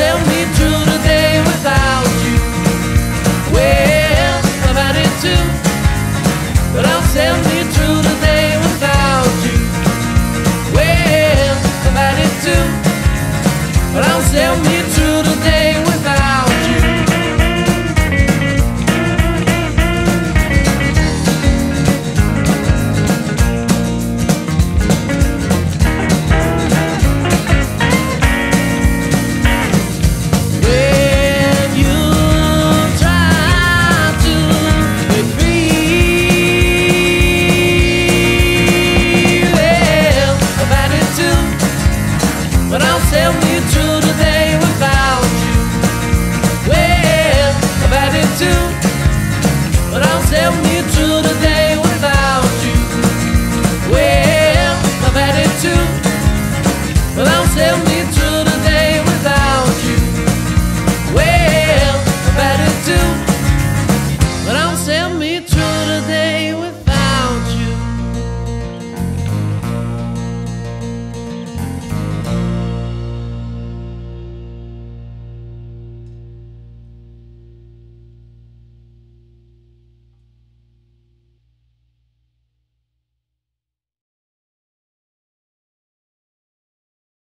eu me